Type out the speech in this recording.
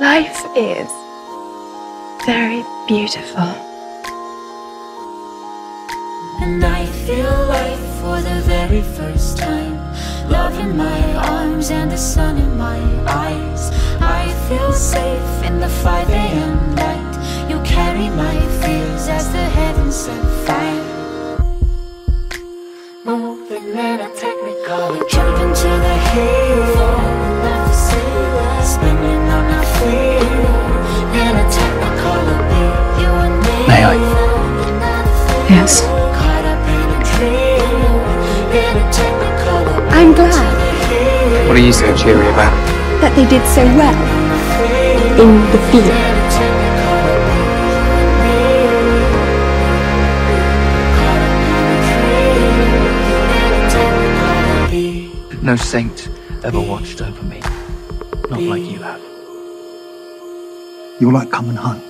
Life is very beautiful. And I feel life for the very first time. Love in my arms and the sun in my eyes. I feel safe in the 5 a.m. light. You carry my fears as the heavens set fire. Moving in a technicolor, jump technicolor I'm glad What are you so cheery about? that they did so well in the field. No saint ever watched over me. Not like you have. You're like coming home.